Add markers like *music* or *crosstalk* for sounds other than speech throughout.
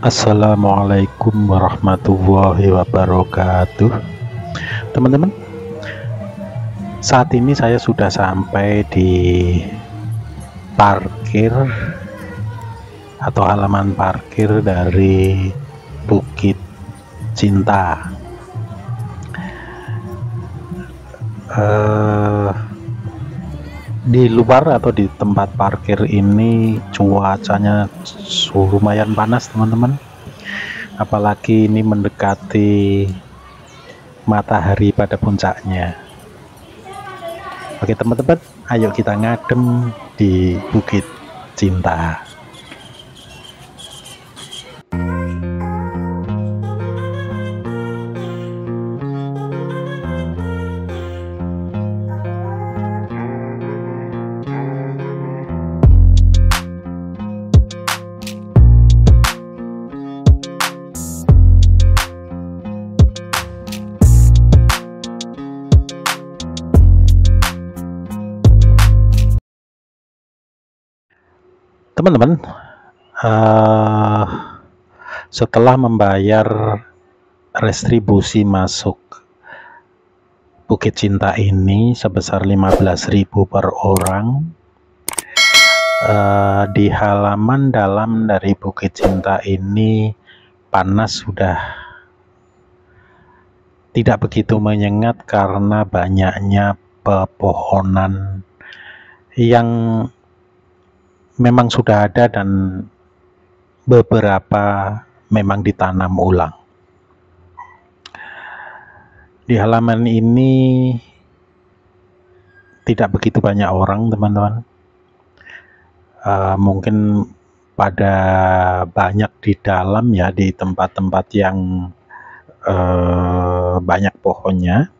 Assalamualaikum warahmatullahi wabarakatuh. Teman-teman Saat ini saya sudah sampai di Parkir Atau halaman parkir dari Bukit Cinta. Uh, di luar atau di tempat parkir ini cuacanya lumayan panas teman-teman. Apalagi ini mendekati matahari pada puncaknya. Oke teman-teman ayo kita ngadem di Bukit Cinta teman-teman uh, setelah membayar restribusi masuk Bukit Cinta ini sebesar 15.000 per orang uh, di halaman dalam dari Bukit Cinta ini panas sudah tidak begitu menyengat karena banyaknya pepohonan yang memang sudah ada dan beberapa memang ditanam ulang. Di halaman ini tidak begitu banyak orang, teman-teman. Uh, mungkin pada banyak di dalam ya di tempat-tempat yang uh, banyak pohonnya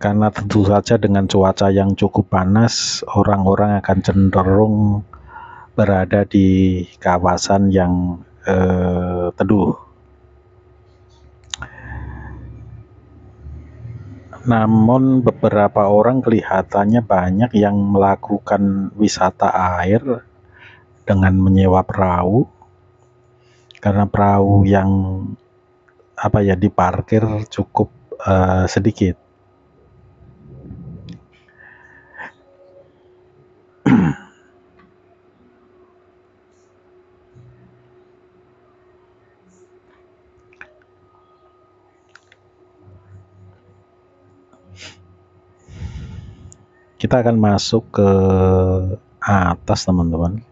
karena tentu saja dengan cuaca yang cukup panas, orang-orang akan cenderung berada di kawasan yang eh, teduh. Namun beberapa orang kelihatannya banyak yang melakukan wisata air dengan menyewa perahu karena perahu yang apa ya diparkir cukup uh, sedikit. Kita akan masuk ke atas teman-teman.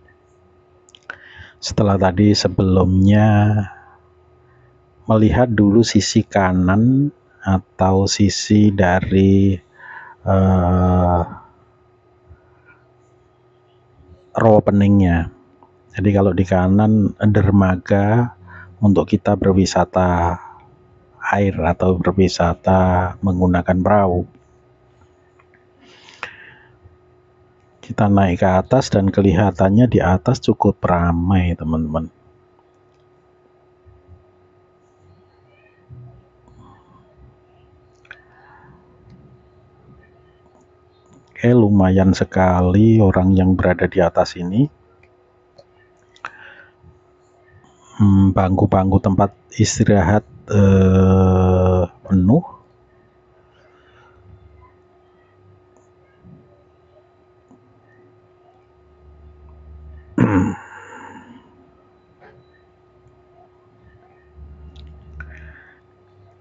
Setelah tadi sebelumnya melihat dulu sisi kanan atau sisi dari uh, row openingnya. Jadi kalau di kanan dermaga untuk kita berwisata air atau berwisata menggunakan perahu kita naik ke atas dan kelihatannya di atas cukup ramai teman-teman. Oke lumayan sekali orang yang berada di atas ini. Hmm, bangku-bangku hmm, tempat istirahat eh, penuh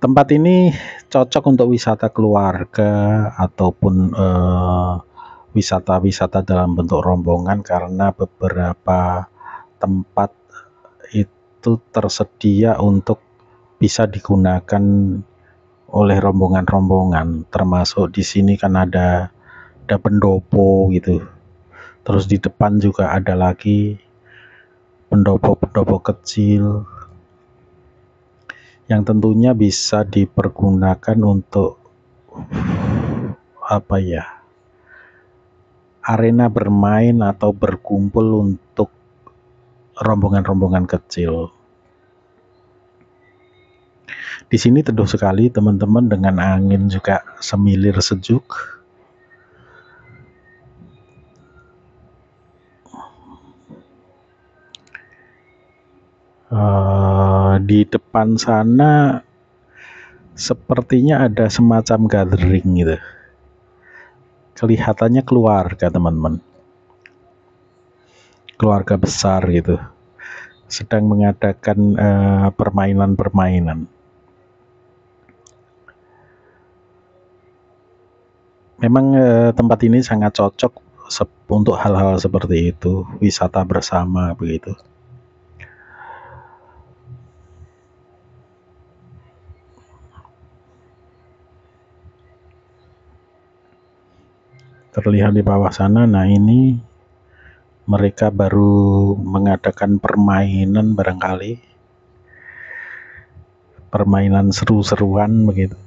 tempat ini cocok untuk wisata keluarga ataupun eh, wisata-wisata dalam bentuk rombongan karena beberapa tempat itu tersedia untuk bisa digunakan oleh rombongan-rombongan. Termasuk di sini kan ada ada pendopo gitu. Terus di depan juga ada lagi pendopo-pendopo kecil yang tentunya bisa dipergunakan untuk apa ya arena bermain atau berkumpul untuk rombongan-rombongan kecil. Di sini teduh sekali teman-teman dengan angin juga semilir sejuk. uh, di depan sana sepertinya ada semacam gathering gitu. Kelihatannya keluarga teman-teman. Keluarga besar gitu. Sedang mengadakan uh, permainan-permainan. Memang uh, tempat ini sangat cocok untuk hal-hal seperti itu. Wisata bersama begitu terlihat di bawah sana nah ini mereka baru mengadakan permainan barangkali. Permainan seru-seruan begitu.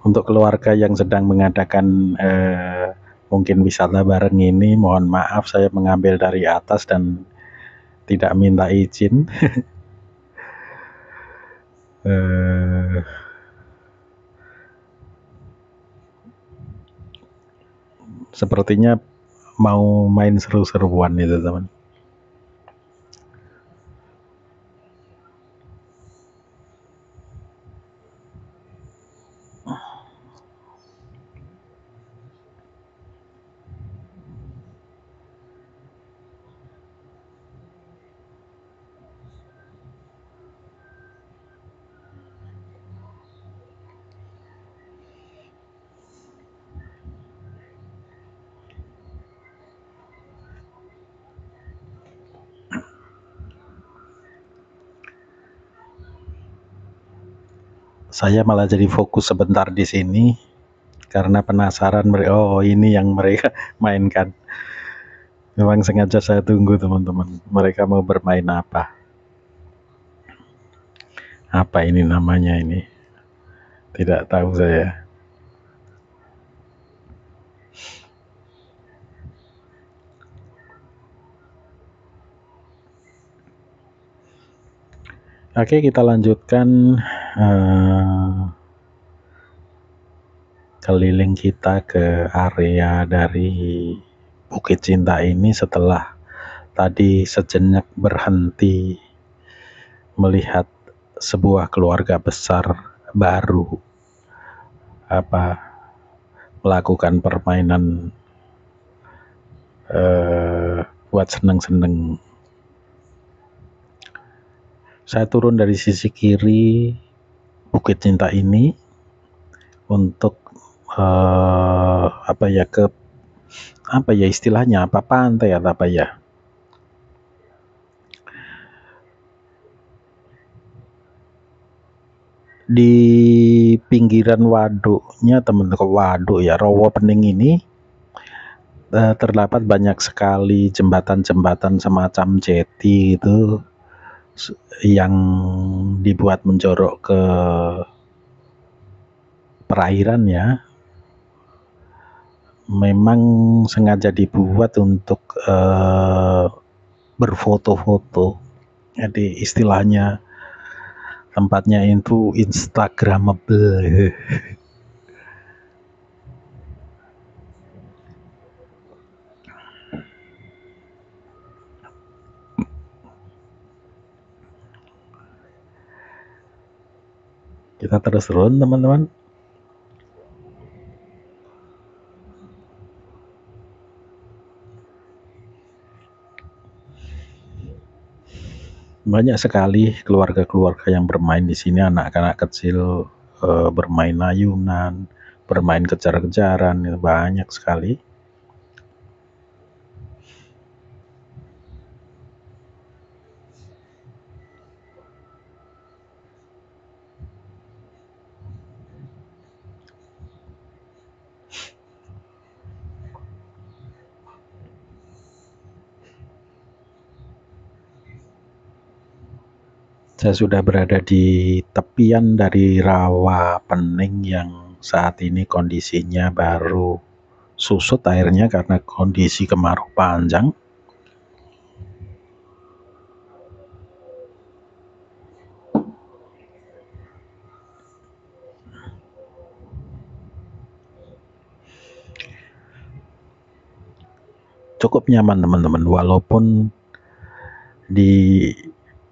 Untuk keluarga yang sedang mengadakan eh, mungkin wisata bareng ini mohon maaf saya mengambil dari atas dan tidak minta izin *laughs* eh, sepertinya mau main seru-seruan itu teman saya malah jadi fokus sebentar di sini karena penasaran mereka oh ini yang mereka *laughs* mainkan. Memang sengaja saya tunggu teman-teman. Mereka mau bermain apa? Apa ini namanya ini? Tidak tahu saya Oke, kita lanjutkan uh, keliling kita ke area dari Bukit Cinta ini setelah tadi sejenak berhenti melihat sebuah keluarga besar baru apa melakukan permainan uh, buat seneng-seneng saya turun dari sisi kiri Bukit Cinta ini untuk uh, apa ya ke apa ya istilahnya apa pantai atau apa ya? Di pinggiran waduknya teman teman waduk ya Rowo Pening ini uh, terdapat banyak sekali jembatan-jembatan semacam jeti itu yang dibuat menjorok ke perairan ya memang sengaja dibuat untuk uh, berfoto-foto. Jadi istilahnya tempatnya itu instagramable *laughs* kita terus turun teman-teman. Banyak sekali keluarga-keluarga yang bermain di sini. Anak-anak kecil e, bermain ayunan bermain kejar-kejaran banyak sekali Saya sudah berada di tepian dari rawa pening yang saat ini kondisinya baru susut airnya karena kondisi kemarau panjang. cukup nyaman teman-teman walaupun di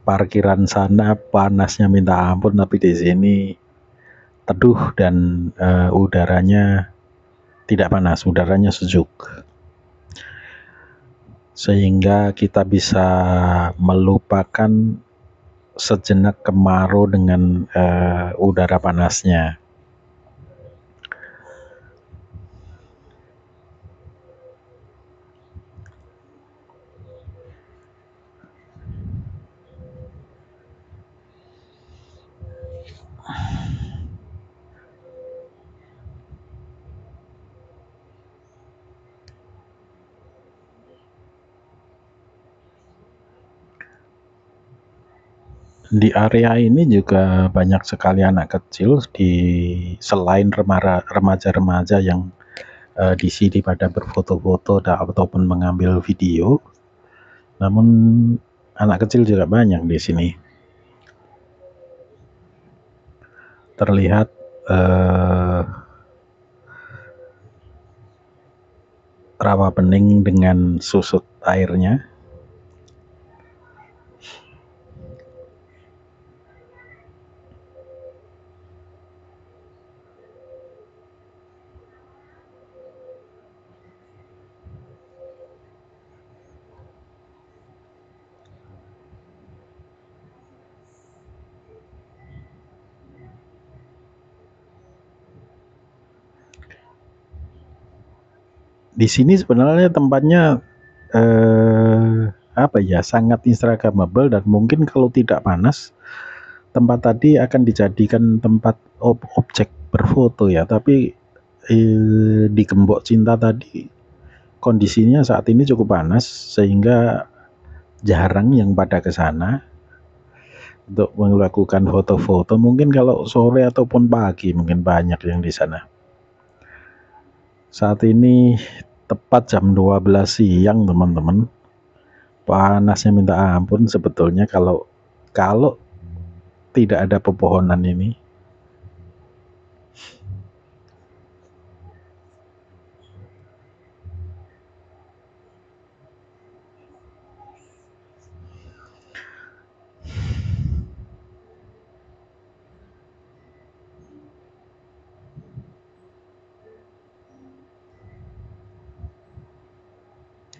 parkiran sana panasnya minta ampun tapi di sini teduh dan uh, udaranya tidak panas, udaranya sejuk. Sehingga kita bisa melupakan sejenak kemarau dengan uh, udara panasnya. Di area ini juga banyak sekali anak kecil di selain remaja-remaja yang uh, di sini pada berfoto-foto ataupun mengambil video. Namun anak kecil juga banyak di sini. Terlihat uh, rawa bening dengan susut airnya di sini sebenarnya tempatnya eh, apa ya sangat instagramable dan mungkin kalau tidak panas tempat tadi akan dijadikan tempat ob objek berfoto ya. Tapi eh, di Gembok Cinta tadi kondisinya saat ini cukup panas sehingga jarang yang pada ke sana untuk melakukan foto-foto. Mungkin kalau sore ataupun pagi mungkin banyak yang di sana. Saat ini tepat jam 12 siang teman-teman. Panasnya minta ampun sebetulnya kalau kalau tidak ada pepohonan ini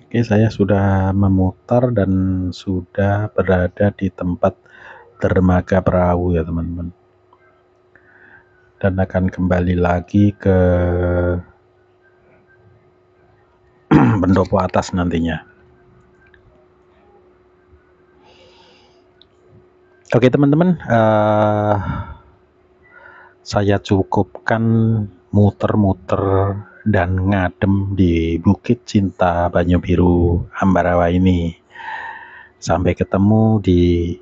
Oke, saya sudah memutar dan sudah berada di tempat dermaga perahu ya teman-teman. Dan akan kembali lagi ke *clears throat* pendopo atas nantinya. Oke teman-teman, uh, saya cukupkan muter-muter dan ngadem di Bukit Cinta Banyu Biru Ambarawa ini. Sampai ketemu di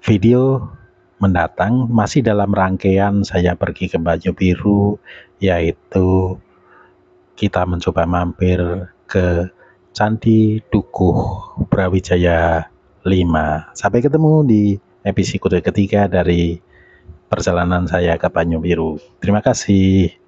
video mendatang masih dalam rangkaian saya pergi ke Banyu Biru yaitu kita mencoba mampir ke Candi Dukuh Brawijaya 5. Sampai ketemu di episode ketiga dari perjalanan saya ke Banyu Biru. Terima kasih.